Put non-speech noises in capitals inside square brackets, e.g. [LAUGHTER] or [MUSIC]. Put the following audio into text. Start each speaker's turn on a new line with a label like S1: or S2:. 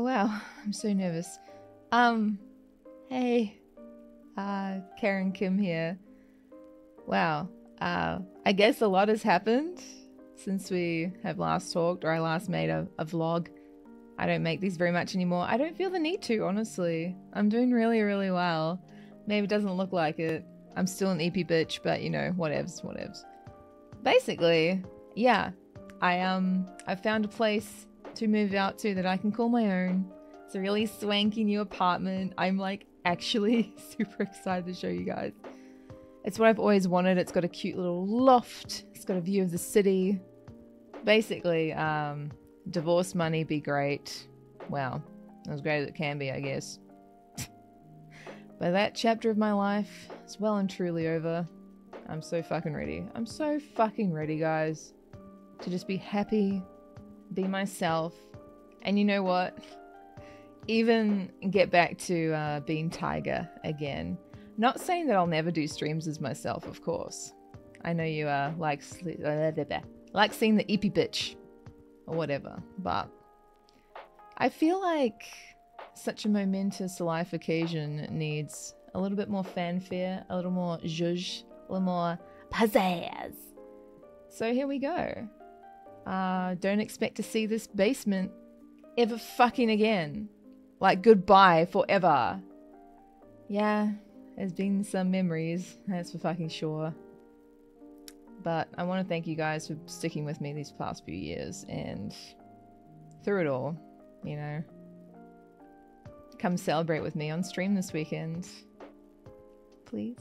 S1: Oh wow, [LAUGHS] I'm so nervous. Um, hey, uh, Karen Kim here. Wow, uh, I guess a lot has happened since we have last talked or I last made a, a vlog. I don't make these very much anymore. I don't feel the need to, honestly. I'm doing really, really well. Maybe it doesn't look like it. I'm still an EP bitch, but you know, whatevs, whatevs. Basically, yeah, I um I found a place to move out to that I can call my own. It's a really swanky new apartment. I'm like actually [LAUGHS] super excited to show you guys. It's what I've always wanted. It's got a cute little loft. It's got a view of the city. Basically, um, divorce money be great. Well, as great as it can be, I guess. [LAUGHS] but that chapter of my life is well and truly over. I'm so fucking ready. I'm so fucking ready, guys. To just be happy, be myself. And you know what? Even get back to uh, being Taiga again. Not saying that I'll never do streams as myself, of course. I know you uh, like like seeing the EP bitch or whatever, but I feel like such a momentous life occasion needs a little bit more fanfare, a little more zhuzh, a little more pizzazz. So here we go. Uh, don't expect to see this basement ever fucking again. Like goodbye forever. Yeah, there's been some memories, that's for fucking sure. But I want to thank you guys for sticking with me these past few years and through it all, you know. Come celebrate with me on stream this weekend. Please.